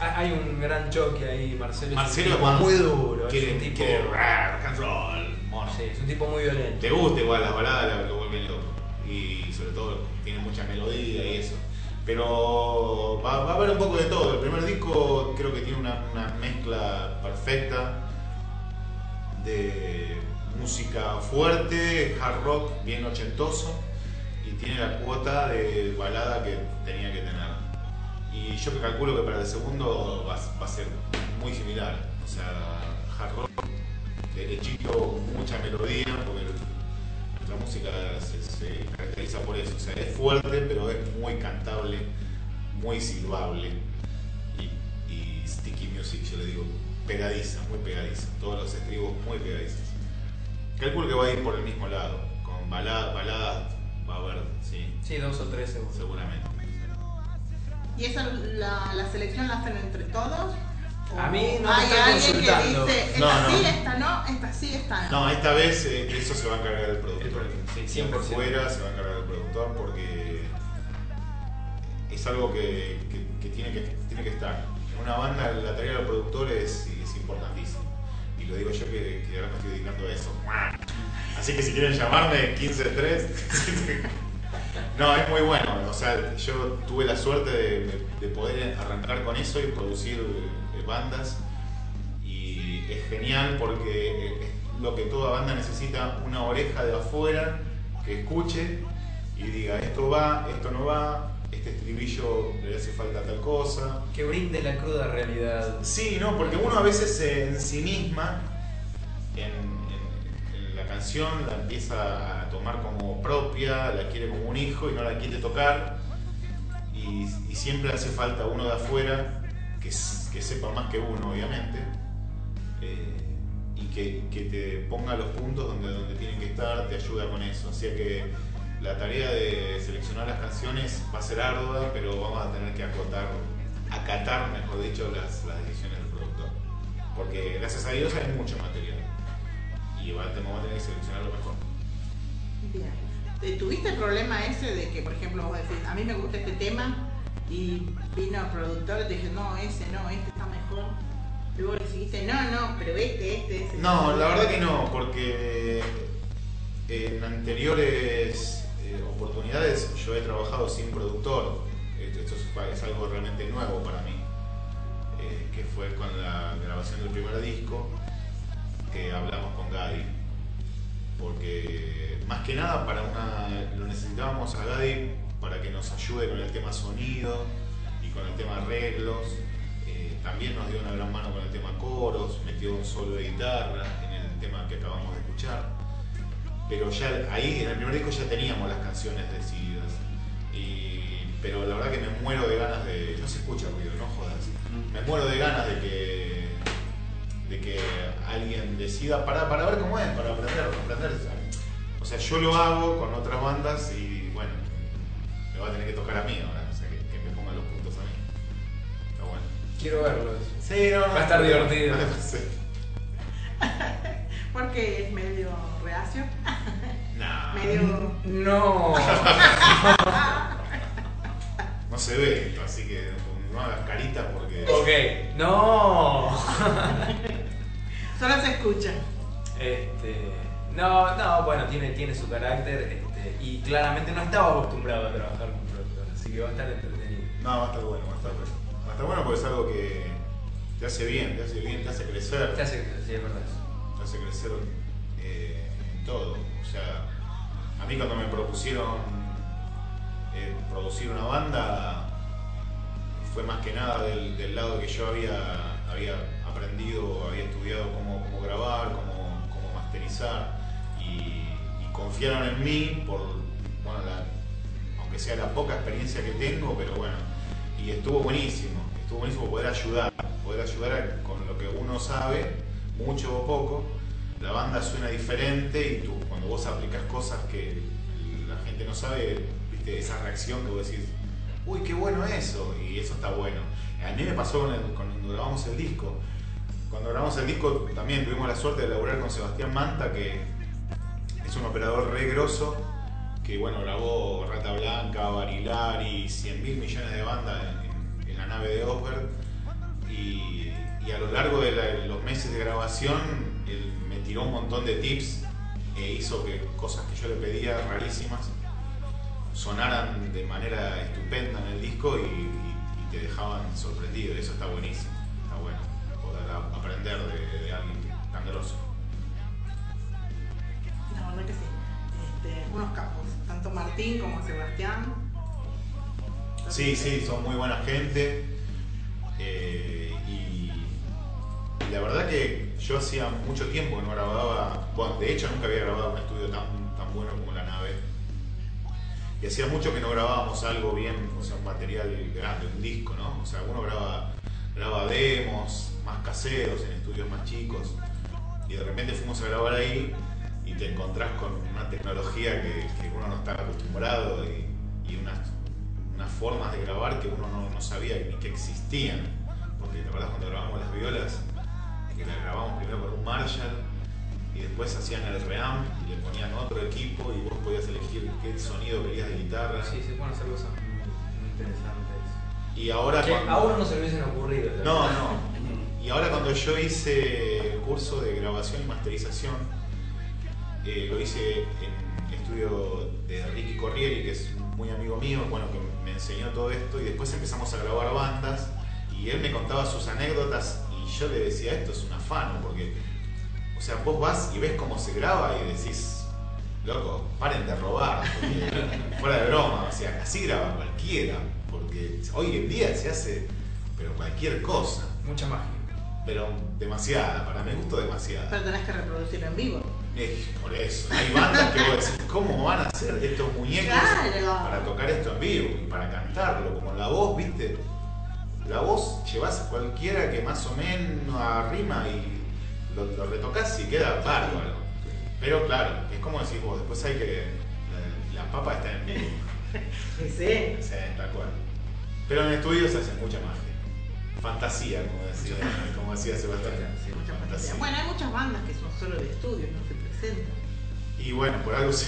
[SPEAKER 2] Hay un gran choque ahí, Marcelo.
[SPEAKER 3] Marcelo
[SPEAKER 2] es un tipo muy duro.
[SPEAKER 3] quiere,
[SPEAKER 2] es un tipo.
[SPEAKER 3] quiere rock and roll, mono.
[SPEAKER 2] Sí, es un tipo muy violento.
[SPEAKER 3] Te gusta igual las baladas, lo, lo vuelven loco. Y sobre todo tiene mucha melodía y eso. Pero va, va a haber un poco de todo. El primer disco creo que tiene una, una mezcla perfecta de música fuerte, hard rock bien ochentoso y tiene la cuota de balada que tenía que tener. Y yo que calculo que para el segundo va, va a ser muy similar. O sea, hard rock derechito, mucha melodía, porque la música se, se caracteriza por eso. O sea, es fuerte, pero es muy cantable, muy silbable. Y, y sticky music, yo le digo, pegadiza, muy pegadiza. Todos los estribos muy pegadizos. Calculo que va a ir por el mismo lado. Con balada- baladas va a haber, sí,
[SPEAKER 2] Sí, dos o tres seguro.
[SPEAKER 3] seguramente.
[SPEAKER 4] ¿Y esa la, la selección la hacen entre todos? ¿O
[SPEAKER 2] A mí no me
[SPEAKER 4] hay
[SPEAKER 2] están
[SPEAKER 4] alguien
[SPEAKER 2] consultando.
[SPEAKER 4] que dice, esta
[SPEAKER 3] No, no.
[SPEAKER 4] sí, esta no, esta sí, esta no?
[SPEAKER 3] No, esta vez eh, eso se va a encargar el productor.
[SPEAKER 2] Sí,
[SPEAKER 3] Siempre
[SPEAKER 2] 100%.
[SPEAKER 3] fuera se va a encargar el productor porque es algo que, que- que tiene, que tiene que estar. En una banda la tarea del productor es, es importantísima. Y lo digo yo que, que ahora me estoy dedicando a eso. Así que si quieren llamarme, 15-3. No, es muy bueno. O sea, yo tuve la suerte de, de poder arrancar con eso y producir eh, bandas. Y es genial porque eh, es lo que toda banda necesita, una oreja de afuera que escuche y diga esto va, esto no va, este estribillo le hace falta tal cosa.
[SPEAKER 2] Que brinde la cruda realidad.
[SPEAKER 3] Sí, no, porque uno a veces se ensimisma en, en- en la canción, la empieza a tomar como propia, la quiere como un hijo y no la quiere tocar. Y, siempre hace falta uno de afuera que, que sepa más que uno, obviamente. Eh, y que, que te ponga los puntos donde, donde tienen que estar, te ayuda con eso. Sea que la tarea de seleccionar las canciones va a ser ardua, pero vamos a tener que acotar, acatar, mejor dicho, las, las decisiones del productor. Porque gracias a Dios hay mucho material y va- vamos a tener que seleccionar lo mejor.
[SPEAKER 4] Bien. Eh, ¿Tuviste el problema ese de que, por ejemplo, vos decís, a mí me gusta este tema y vino el productor y te dije, no, ese no, este está mejor? Y vos dijiste, no, no, pero este, este, ese.
[SPEAKER 3] No, la verdad que no, porque en anteriores eh, oportunidades yo he trabajado sin productor. Esto esto es, es algo realmente nuevo para mí, eh, que fue con la grabación del primer disco que hablamos con Gadi. Porque más que nada para una, lo necesitábamos a Gadi para que nos ayude con el tema sonido y con el tema arreglos. Eh, también nos dio una gran mano con el tema coros, metió un solo de guitarra en el tema que acabamos de escuchar. Pero ya ahí en el primer disco ya teníamos las canciones decididas. Pero la verdad que me muero de ganas de. No se escucha ruido, no jodas. Me muero de ganas de que. De que alguien decida para, para ver cómo es, para aprender, aprender. O sea, yo lo hago con otras bandas y bueno, me va a tener que tocar a mí ahora, o sea, que, que me pongan los puntos a mí. Está bueno.
[SPEAKER 2] Quiero verlo. eso.
[SPEAKER 3] Sí, no, no.
[SPEAKER 2] Va a estar
[SPEAKER 3] no,
[SPEAKER 2] divertido.
[SPEAKER 3] no, sí. [LAUGHS]
[SPEAKER 4] Porque es medio reacio,
[SPEAKER 3] Nah,
[SPEAKER 4] medio...
[SPEAKER 2] No.
[SPEAKER 3] no se ve esto, así que no hagas caritas porque.
[SPEAKER 2] ok. No. [LAUGHS]
[SPEAKER 4] Solo se escucha.
[SPEAKER 2] Este. No, no, bueno, tiene, tiene su carácter este, y claramente no estaba acostumbrado a trabajar con productor, así que va a estar entretenido.
[SPEAKER 3] No, va a estar bueno, va a estar bueno. Va a estar bueno porque es algo que te hace bien, te hace bien, te hace crecer.
[SPEAKER 2] Te hace, sí, es verdad.
[SPEAKER 3] te hace crecer eh, en todo. O sea, a mí cuando me propusieron eh, producir una banda, fue más que nada del, del lado que yo había, había aprendido, había estudiado cómo, cómo grabar, cómo, cómo masterizar, y, y confiaron en mí por, bueno, la- aunque sea la poca experiencia que tengo, pero bueno, y estuvo buenísimo, estuvo buenísimo poder ayudar, poder ayudar con lo que uno sabe, mucho o poco, la banda suena diferente y tú cuando vos aplicas cosas que la gente no sabe, viste, esa reacción que vos decís, uy, qué bueno eso, y eso está bueno. A mí me pasó cuando grabamos el disco. Cuando grabamos el disco también tuvimos la suerte de laburar con Sebastián Manta, que es un operador re grosso, que bueno, grabó Rata Blanca, Barilari, 100 mil millones de bandas en, la nave de Osberg. Y, a lo largo de los meses de grabación, él me tiró un montón de tips e hizo que cosas que yo le pedía rarísimas sonaran de manera estupenda en el disco y, y- y te dejaban sorprendido. Eso está buenísimo, aprender de, de alguien tan grosso.
[SPEAKER 4] La verdad que sí. Este, unos capos, tanto Martín como Sebastián.
[SPEAKER 3] Sí, sí, son muy buena gente. eh, y, y la verdad que yo hacía mucho tiempo que no grababa, bueno, de hecho nunca había grabado un estudio tan, tan bueno como La Nave. Y hacía mucho que no grabábamos algo bien, o sea, un material grande, un disco, ¿no? O sea, uno graba, graba demos más caseros en estudios más chicos. Y de repente fuimos a grabar ahí y te encontrás con una tecnología que, que uno no está acostumbrado y, y unas, unas formas de grabar que uno no, no sabía ni que existían. Porque la verdad cuando grabamos las violas, que las grabamos primero con un Marshall y después hacían el reamp y le ponían otro equipo y vos podías elegir qué sonido querías de guitarra.
[SPEAKER 2] Sí, se pueden hacer cosas muy, muy interesantes.
[SPEAKER 3] Y ahora
[SPEAKER 2] Que
[SPEAKER 3] cuando-
[SPEAKER 2] a uno no se le hubiesen ocurrido.
[SPEAKER 3] No, no. Y ahora cuando yo hice el curso de grabación y masterización, eh, lo hice en estudio de Ricky Corrieri, que es muy amigo mío, bueno, que me enseñó todo esto, y después empezamos a grabar bandas, y él me contaba sus anécdotas, y yo le decía, esto es un afano, porque, o sea, vos vas y ves cómo se graba y decís, loco, paren de robar, fuera de broma, o sea, así graba cualquiera, porque hoy en día se hace, pero cualquier cosa
[SPEAKER 2] Mucha magia.
[SPEAKER 3] Pero demasiada, para mi gusto demasiada.
[SPEAKER 4] Pero tenés que reproducirlo en vivo.
[SPEAKER 3] Eh, por eso, hay bandas que vos decís, ¿cómo van a hacer estos muñecos
[SPEAKER 4] Claro.
[SPEAKER 3] para tocar esto en vivo y para cantarlo? Como la voz, ¿viste? La voz llevas a cualquiera que más o menos arrima y, lo, lo retocas y queda bárbaro. Pero claro, es como decís vos, después hay que. La, la papa está en vivo. [LAUGHS]
[SPEAKER 4] Sí.
[SPEAKER 3] Sí, tal cual. Pero en estudios se hace mucha magia. Fantasía, como decía, como decía Sebastián.
[SPEAKER 4] Mucha
[SPEAKER 3] Fantasía.
[SPEAKER 4] Bueno, hay muchas bandas que son solo de estudio, no se presentan.
[SPEAKER 3] Y bueno, por algo se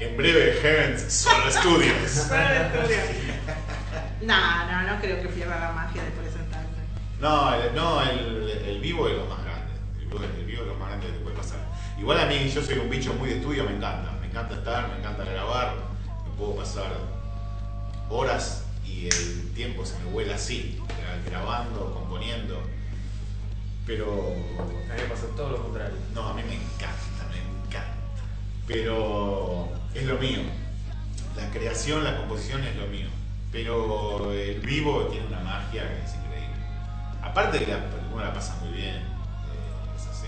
[SPEAKER 3] En breve, Heavens, solo estudios. [LAUGHS]
[SPEAKER 4] Solo de estudio. No, no, no creo que pierda la magia de presentarse.
[SPEAKER 3] No, el, no el, el vivo es lo más grande. El vivo, el vivo es lo más grande que te puede pasar. Igual a mí, yo soy un bicho muy de estudio, me encanta. Me encanta estar, me encanta grabar. Me puedo pasar horas y el tiempo se me vuela así, gra- grabando, componiendo. Pero
[SPEAKER 2] A mí me pasa todo lo contrario.
[SPEAKER 3] no, a mí me encanta, me encanta. Pero es lo mío. La creación, la composición es lo mío. Pero el vivo tiene una magia que es increíble. Aparte que la, uno la pasa muy bien. eh, es así.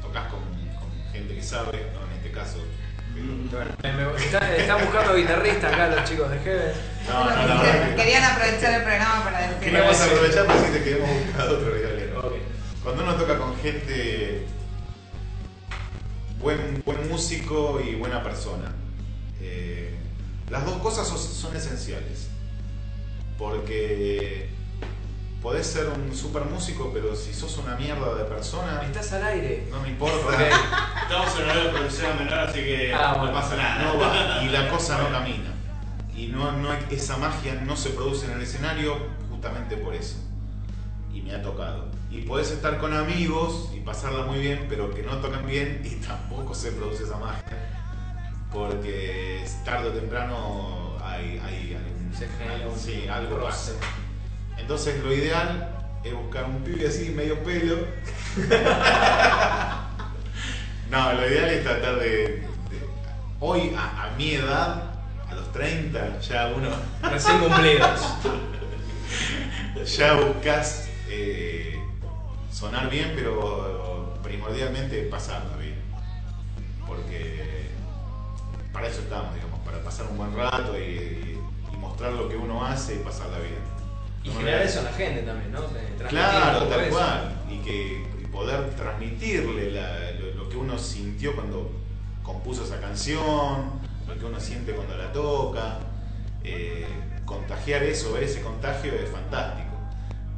[SPEAKER 3] ¿no? Tocas con, con gente que sabe, ¿no? en este caso.
[SPEAKER 2] Bueno, está- están buscando guitarrista acá los chicos de Heaven.
[SPEAKER 3] No, no,
[SPEAKER 7] Querían aprovechar el programa para decir
[SPEAKER 3] Queríamos aprovechar para decirte que hemos buscado otro.
[SPEAKER 2] Ok.
[SPEAKER 3] Cuando uno toca con gente, buen, buen músico y buena persona, eh, las dos cosas son, son esenciales. Porque podés ser un super músico, pero si sos una mierda de persona,
[SPEAKER 2] Estás al aire.
[SPEAKER 3] no me importa. [LAUGHS]
[SPEAKER 5] Estamos en horario de producción menor, así que
[SPEAKER 2] Ah,
[SPEAKER 5] no pasa nada.
[SPEAKER 3] No va y la [LAUGHS] cosa no camina. Y no, no hay- esa magia no se produce en el escenario justamente por eso. Y me ha tocado. Y podés estar con amigos y pasarla muy bien, pero que no tocan bien [LAUGHS] y tampoco se produce esa magia. Porque tarde o temprano hay, hay algún,
[SPEAKER 2] Se genera un
[SPEAKER 3] sí, algo pasa. Entonces lo ideal es buscar un pibe así, medio pelo. no, lo ideal es tratar de... de- hoy, a, a mi edad, a los 30, ya uno...
[SPEAKER 2] Recién cumplidos.
[SPEAKER 3] ya buscas eh, sonar bien, pero primordialmente pasarla bien. Porque para eso estamos, digamos, para pasar un buen rato y, y mostrar lo que uno hace y pasarla bien.
[SPEAKER 2] Y
[SPEAKER 3] No
[SPEAKER 2] generar eso en la gente también, ¿no? Un
[SPEAKER 3] Claro, tal
[SPEAKER 2] eso.
[SPEAKER 3] cual. Y que y poder transmitirle la- lo, lo que uno sintió cuando compuso esa canción, lo que uno siente cuando la toca. eh, contagiar eso, ver ese contagio es fantástico.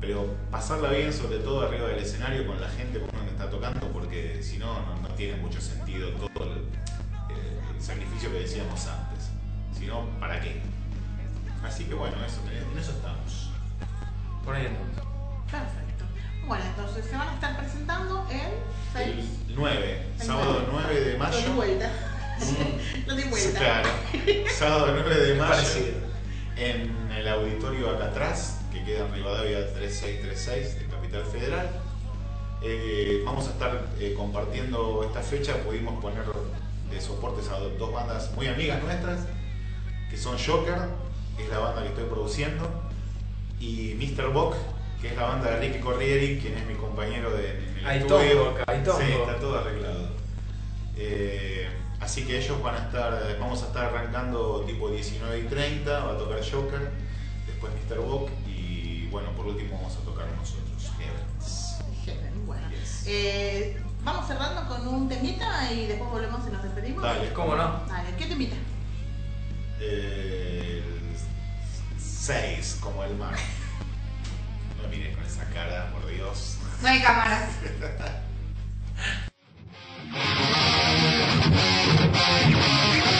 [SPEAKER 3] Pero pasarla bien, sobre todo arriba del escenario, con la gente con uno que está tocando, porque si no, no, tiene mucho sentido todo el, eh, el sacrificio que decíamos antes. Si no, ¿para qué? Así que bueno, eso, en eso estamos.
[SPEAKER 2] Por ahí entonces.
[SPEAKER 4] Perfecto. Bueno, entonces se van a estar presentando el 6.
[SPEAKER 3] El 9,
[SPEAKER 4] El
[SPEAKER 3] sábado 9 de
[SPEAKER 4] Lo di
[SPEAKER 3] mayo.
[SPEAKER 4] vuelta. [LAUGHS] Lo di vuelta.
[SPEAKER 3] Claro, sábado 9 de [LAUGHS] mayo en el auditorio acá atrás, que queda en Rivadavia 3636 de Capital Federal. Eh, vamos a estar eh, compartiendo esta fecha, pudimos poner de soportes a dos bandas muy amigas nuestras, que son Joker, que es la banda que estoy produciendo, y Mr. Bock, que es la banda de Ricky Corrieri, quien es mi compañero de, en el
[SPEAKER 2] Hay
[SPEAKER 3] estudio.
[SPEAKER 2] tongo acá, hay tongo.
[SPEAKER 3] Sí, está todo arreglado. Eh, así que ellos van a estar, vamos a estar arrancando tipo 19 y 30, va a tocar Joker, después Mr. Bock y bueno, por último vamos a tocar nosotros, Heavens.
[SPEAKER 4] Heaven, Bueno.
[SPEAKER 3] Yes.
[SPEAKER 4] Eh, vamos cerrando con un temita y después volvemos y nos despedimos.
[SPEAKER 3] Dale.
[SPEAKER 2] ¿Cómo no?
[SPEAKER 4] Dale, ¿qué temita?
[SPEAKER 3] El 6 como el mar. [LAUGHS] No mires con esa cara, por Dios.
[SPEAKER 7] No hay cámaras. [LAUGHS]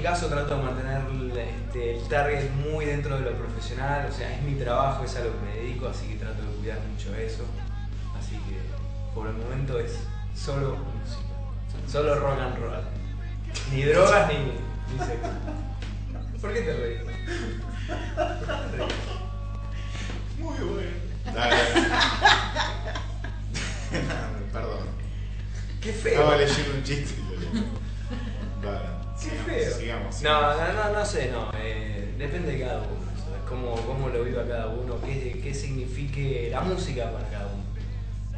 [SPEAKER 8] mi
[SPEAKER 2] caso trato de mantener este, el target muy dentro de lo profesional, o sea, es mi trabajo, es a lo que me dedico, así que trato de cuidar mucho eso. Así que por el momento es solo música, solo rock and roll. Ni drogas ni, ni sexo. ¿Por qué te reís?
[SPEAKER 3] Muy bueno. Dale. [LAUGHS] [LAUGHS] Perdón.
[SPEAKER 2] Qué
[SPEAKER 3] Estaba
[SPEAKER 2] feo.
[SPEAKER 3] leyendo un chiste y lo leí. Vale. Sigamos. Sigamos.
[SPEAKER 2] No, no, no, no sé, no. eh, depende de cada uno. ¿sabes? Cómo, cómo lo viva cada uno, qué, qué signifique la música para cada uno.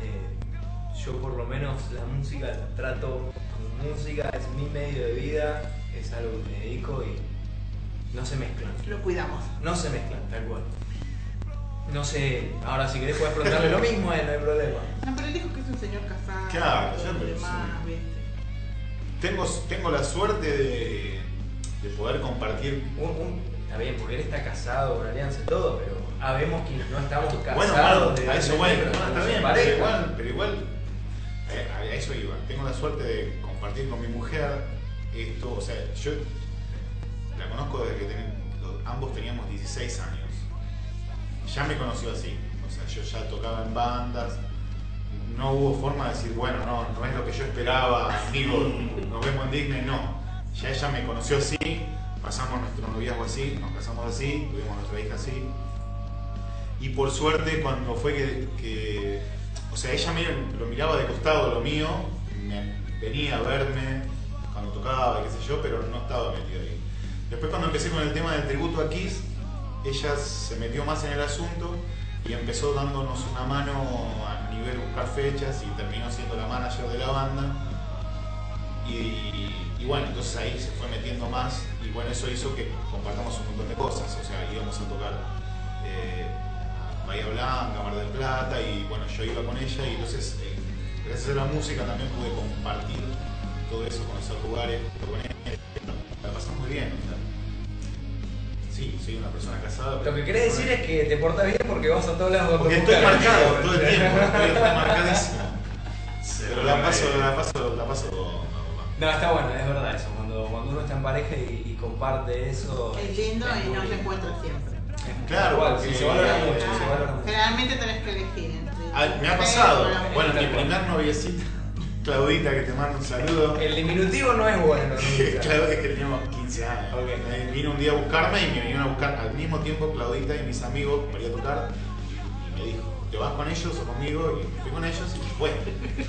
[SPEAKER 2] Eh, yo por lo menos la música la trato como música, es mi medio de vida, es algo que me dedico y no se mezclan.
[SPEAKER 4] Lo cuidamos.
[SPEAKER 2] No se mezclan, tal cual. No sé, ahora si querés puedes preguntarle lo mismo, eh, no hay problema.
[SPEAKER 4] No, pero él dijo que es un señor casado.
[SPEAKER 3] Claro, ya me-.
[SPEAKER 4] ¿viste?
[SPEAKER 3] Tengo, tengo la suerte de, de poder compartir.
[SPEAKER 2] Un- un- está bien, porque él está casado con alianza y todo, pero habemos quienes no estamos casados.
[SPEAKER 3] Bueno,
[SPEAKER 2] de-
[SPEAKER 3] a eso voy. Bueno, está bien,
[SPEAKER 2] pareja.
[SPEAKER 3] pero igual, pero igual eh, a, a eso iba. Tengo la suerte de compartir con mi mujer esto. O sea, yo la conozco desde que ten- los- ambos teníamos 16 años. Ya me conoció así. O sea, yo ya tocaba en bandas. No hubo forma de decir, bueno, no, no es lo que yo esperaba, amigo, nos vemos en Disney, no. Ya ella me conoció así, pasamos nuestro noviazgo así, nos casamos así, tuvimos nuestra hija así. Y por suerte, cuando fue que, que- o sea, ella me, lo miraba de costado lo mío, venía a verme cuando tocaba, qué sé yo, pero no estaba metido ahí. Después cuando empecé con el tema del tributo a Kiss, ella se metió más en el asunto y empezó dándonos una mano nivel buscar fechas y terminó siendo la manager de la banda. Y, bueno, entonces ahí se fue metiendo más y bueno, eso hizo que compartamos un montón de cosas. O sea, íbamos a tocar eh, a Bahía Blanca, Mar del Plata y bueno, yo iba con ella y entonces eh, gracias a la música también pude compartir todo eso, conocer lugares, con ella. La pasamos muy bien. Sí, soy una persona casada.
[SPEAKER 2] Lo que querés decir es que te portas bien porque vas a todos lados con tu
[SPEAKER 3] Porque estoy marcado todo el [LAUGHS] tiempo, estoy, estoy marcadísimo. Pero la paso, la paso, la paso.
[SPEAKER 2] No, está bueno, es verdad eso. Cuando, cuando uno está en pareja y, y comparte eso.
[SPEAKER 4] Es lindo
[SPEAKER 2] es
[SPEAKER 4] y no se encuentra siempre.
[SPEAKER 3] Claro,
[SPEAKER 2] igual,
[SPEAKER 3] porque-
[SPEAKER 2] sí, se valora mucho,
[SPEAKER 4] Claro.
[SPEAKER 2] se valora mucho.
[SPEAKER 4] Generalmente tenés que elegir entre.
[SPEAKER 3] Ah, me ha pasado. Bueno, mi primer noviecita, Claudita, que te mando un saludo.
[SPEAKER 2] El diminutivo no es bueno. [LAUGHS] nunca.
[SPEAKER 3] Claro, es que teníamos 15 años. Me vino un día a buscarme y me vinieron a buscar al mismo tiempo Claudita y mis amigos para ir a tocar. Y me dijo, ¿te vas con ellos o conmigo? Y fui con ellos y fue.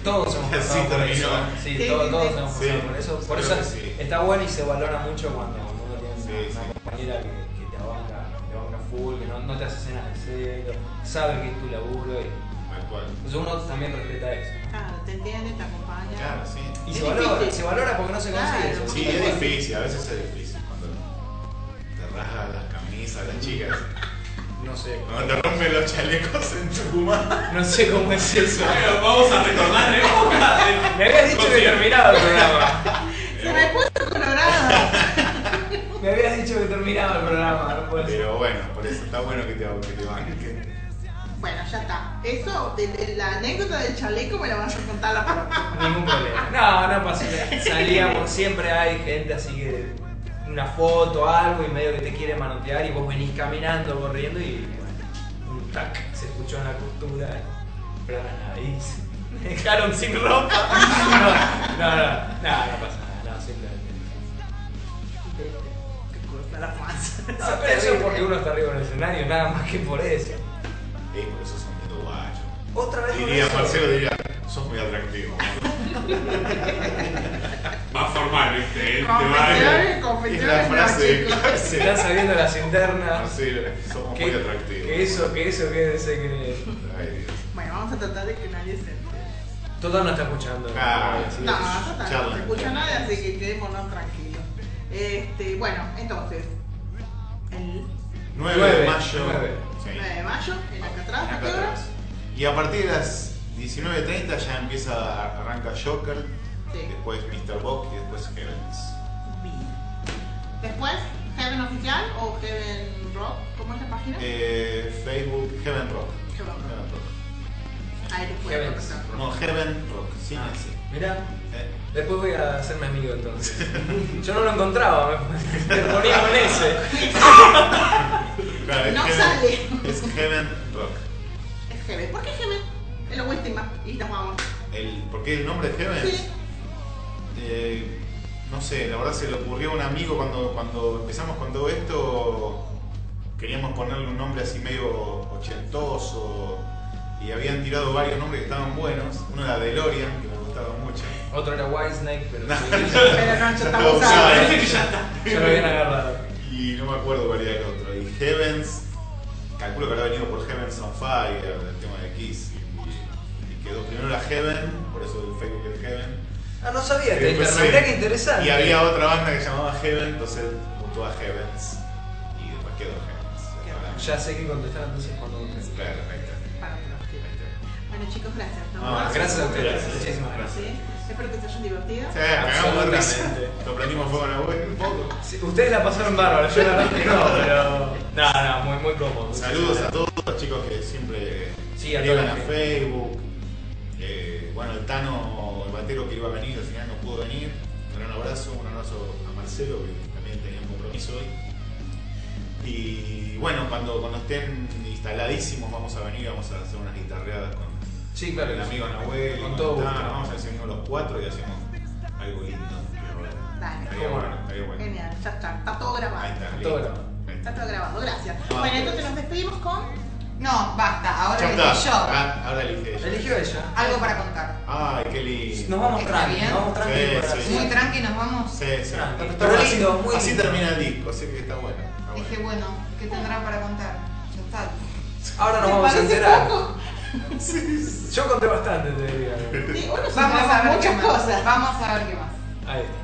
[SPEAKER 2] Todos hemos pasado
[SPEAKER 3] Sí,
[SPEAKER 2] por eso. Sí,
[SPEAKER 4] Sí,
[SPEAKER 2] todos, todos hemos pasado por eso. Por eso está bueno y se valora mucho cuando uno tiene una,
[SPEAKER 3] Sí,
[SPEAKER 2] una
[SPEAKER 3] sí.
[SPEAKER 2] compañera que, que te abanca, te abanca full, que no, no te hace cenas de cero, sabe que es tu laburo y
[SPEAKER 3] cual.
[SPEAKER 2] entonces uno también respeta eso.
[SPEAKER 4] Claro, te entiende, te acompaña.
[SPEAKER 3] Claro, sí.
[SPEAKER 2] Y
[SPEAKER 4] Es
[SPEAKER 2] se valora, se valora porque no se consigue
[SPEAKER 4] Claro.
[SPEAKER 2] eso.
[SPEAKER 3] Sí, es difícil, a veces es difícil cuando te rasgan las camisas las chicas,
[SPEAKER 2] No sé.
[SPEAKER 3] cuando te rompen los chalecos en Tucumán.
[SPEAKER 2] No sé cómo es eso.
[SPEAKER 5] Bueno, vamos a retornar de época.
[SPEAKER 2] Me habías dicho que terminaba el programa.
[SPEAKER 4] Se me puso colorado.
[SPEAKER 2] Me habías dicho que terminaba el programa, no puede ser.
[SPEAKER 3] Pero bueno, por eso está bueno que te, que te banquen.
[SPEAKER 4] Bueno, ya está. Eso, de, de la anécdota del chaleco me la vas a contar la [LAUGHS] próxima.
[SPEAKER 2] Ningún problema. No, no pasa nada. Salíamos, siempre hay gente así que una foto, algo, y medio que te quiere manotear y vos venís caminando, corriendo y bueno, un tac, se escuchó en la costura, pero nada, y se- me [LAUGHS] dejaron sin ropa. [LAUGHS] No, no, no, no, no pasa nada, no, simplemente.
[SPEAKER 4] Te, corta la panza.
[SPEAKER 2] No, pero eso es porque uno está arriba del escenario, nada más que por eso.
[SPEAKER 3] Ey, porque sos un puto guacho.
[SPEAKER 2] Otra vez.
[SPEAKER 3] Diría, Marcelo diría, sos muy atractivo. [LAUGHS]
[SPEAKER 5] Más formal, ¿viste? Él te
[SPEAKER 3] Es la frase
[SPEAKER 2] Se están saliendo las internas.
[SPEAKER 3] Marcelo, somos muy atractivos.
[SPEAKER 2] Que eso, que eso quédense que.
[SPEAKER 3] Ay, Dios.
[SPEAKER 4] Bueno, vamos a tratar de que nadie se entere.
[SPEAKER 2] Total no está escuchando.
[SPEAKER 3] Ah,
[SPEAKER 2] ah
[SPEAKER 4] no, total no se escucha nada, así que quedémonos tranquilos. Este, bueno, entonces. El
[SPEAKER 3] 9, de mayo. 9.
[SPEAKER 4] 9 de mayo, en Alcatraz, ¿a
[SPEAKER 3] acá
[SPEAKER 4] qué hora?
[SPEAKER 3] atrás. Y a partir de las 19.30 ya empieza, arranca Joker,
[SPEAKER 4] Sí.
[SPEAKER 3] después Mr. Box y después Heavens.
[SPEAKER 4] Bien. Después, Heaven Oficial o Heaven Rock, ¿cómo es la página?
[SPEAKER 3] Eh, Facebook, Heaven Rock.
[SPEAKER 4] Heaven Rock.
[SPEAKER 3] Heaven Rock.
[SPEAKER 4] Ahí te puedes
[SPEAKER 2] Heavens.
[SPEAKER 4] contactar.
[SPEAKER 3] No, Heaven Rock, sí,
[SPEAKER 2] Ah,
[SPEAKER 3] sí.
[SPEAKER 2] Mirá,
[SPEAKER 3] Eh,
[SPEAKER 2] después voy a hacerme amigo entonces. Yo no lo encontraba, me, ponía con ese.
[SPEAKER 3] claro, es
[SPEAKER 4] No
[SPEAKER 3] Heaven-
[SPEAKER 4] sale.
[SPEAKER 3] Es Heaven Rock.
[SPEAKER 4] Es Heaven. ¿Por qué Heaven? Es la última. Y nos vamos.
[SPEAKER 3] El, ¿Por qué el nombre de Heaven?
[SPEAKER 4] Sí.
[SPEAKER 3] Eh, no sé, la verdad se le ocurrió a un amigo cuando, cuando empezamos con todo esto. Queríamos ponerle un nombre así medio ochentoso. Y habían tirado varios nombres que estaban buenos. Uno era DeLorean, que mucho.
[SPEAKER 2] Otro era Whitesnake, pero
[SPEAKER 3] No.
[SPEAKER 2] sí, [LAUGHS]
[SPEAKER 4] Pero no, [LAUGHS] ya
[SPEAKER 2] lo habían agarrado.
[SPEAKER 3] Y no me acuerdo cuál era el otro. Y Heavens, calculo que habrá venido por Heavens on Fire, del tema de Kiss. Y, y quedó primero la Heaven, por eso el Facebook es Heaven.
[SPEAKER 2] Ah, no sabía que qué interesante.
[SPEAKER 3] Y había otra banda que se llamaba Heaven, entonces juntó a Heavens. Y después quedó Heavens.
[SPEAKER 2] Ya sé qué contestar entonces cuando.
[SPEAKER 3] Perfecto.
[SPEAKER 4] Bueno chicos, gracias.
[SPEAKER 3] No,
[SPEAKER 4] vemos.
[SPEAKER 2] Gracias a ustedes.
[SPEAKER 3] Gracias.
[SPEAKER 2] Muchísimas gracias.
[SPEAKER 4] Sí. Espero que se hayan divertido.
[SPEAKER 3] Sí, cagamos de risa.
[SPEAKER 2] Absolutamente.
[SPEAKER 3] Lo prendimos fuego en la web un poco.
[SPEAKER 2] Sí, ustedes la pasaron bárbaro, yo la verdad que no, pero. No, no, muy, muy cómodo.
[SPEAKER 3] Saludos a todos los chicos que siempre
[SPEAKER 2] Sí, a
[SPEAKER 3] Facebook. Eh, bueno, el Tano, el batero que iba a venir, al final no pudo venir. Un gran abrazo, un abrazo a Marcelo, que también tenía un compromiso hoy. Y bueno, cuando, cuando estén instaladísimos vamos a venir, vamos a hacer unas guitarreadas con
[SPEAKER 2] Sí, claro.
[SPEAKER 3] el amigo Nahuel,
[SPEAKER 2] Con todo gusto.
[SPEAKER 3] Vamos a hacer los cuatro y hacemos algo lindo.
[SPEAKER 4] Dale.
[SPEAKER 3] Estaría bueno, estaría bueno.
[SPEAKER 4] Genial, ya está. Está todo grabado.
[SPEAKER 3] Ahí está,
[SPEAKER 2] Todo grabado.
[SPEAKER 3] Está.
[SPEAKER 4] Todo grabado, gracias. Bueno, entonces nos despedimos con
[SPEAKER 7] No, basta, ahora
[SPEAKER 3] está.
[SPEAKER 7] yo.
[SPEAKER 3] Ah, ahora elige ella.
[SPEAKER 2] Eligió ella.
[SPEAKER 7] Algo para contar.
[SPEAKER 3] Ay, qué lindo.
[SPEAKER 2] Nos vamos
[SPEAKER 7] ¿Está
[SPEAKER 2] tranqui,
[SPEAKER 7] bien?
[SPEAKER 2] nos vamos tranqui.
[SPEAKER 3] Sí, sí,
[SPEAKER 7] Muy tranqui, nos vamos.
[SPEAKER 3] Sí, sí.
[SPEAKER 2] Está-
[SPEAKER 3] Pero así,
[SPEAKER 2] lindo, muy
[SPEAKER 3] así
[SPEAKER 2] lindo.
[SPEAKER 3] termina el disco, así que está bueno.
[SPEAKER 7] Dije, bueno, ¿qué tendrán para contar? Ya está.
[SPEAKER 2] Ahora nos
[SPEAKER 4] ¿Te
[SPEAKER 2] vamos a enterar.
[SPEAKER 4] poco?
[SPEAKER 2] Yo conté bastante, te diría.
[SPEAKER 4] Sí, uno se
[SPEAKER 7] Vamos
[SPEAKER 4] entera
[SPEAKER 7] a ver qué
[SPEAKER 4] muchas
[SPEAKER 7] más.
[SPEAKER 4] cosas.
[SPEAKER 7] Vamos a ver qué más.
[SPEAKER 2] Ahí está.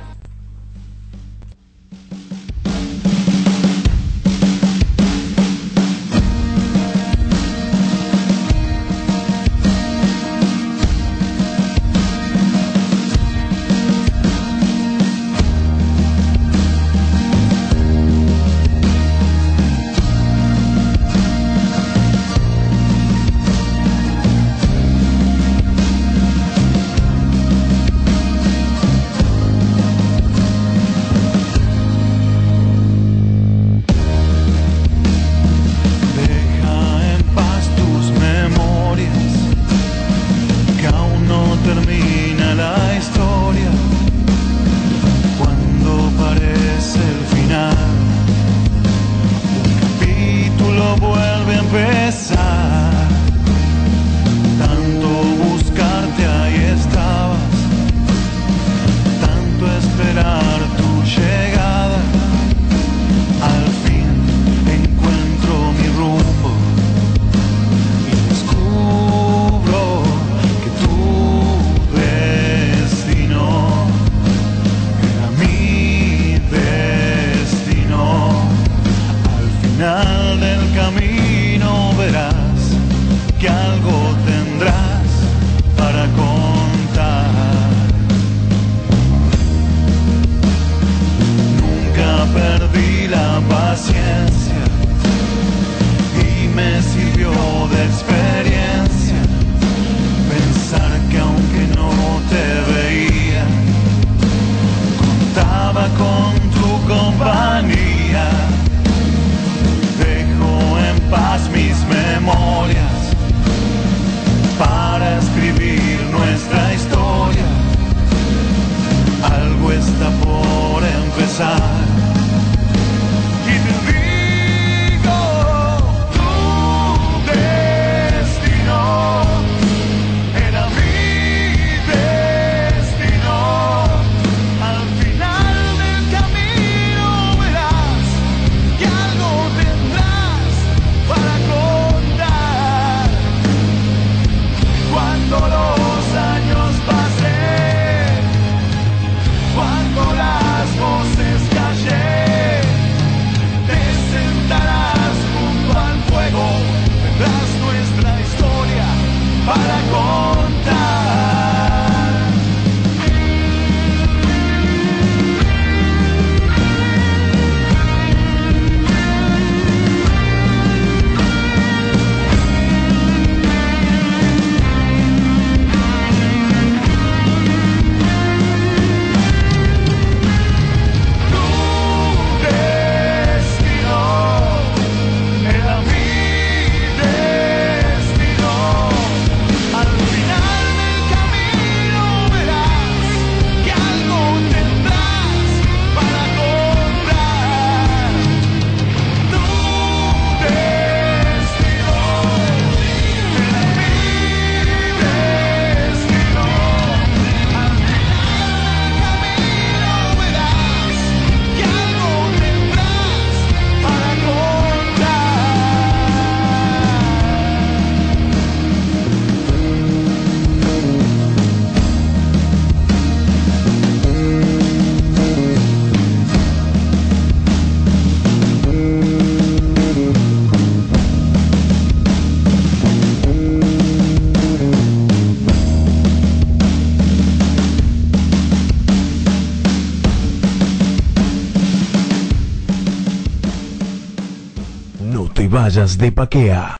[SPEAKER 1] De paquea.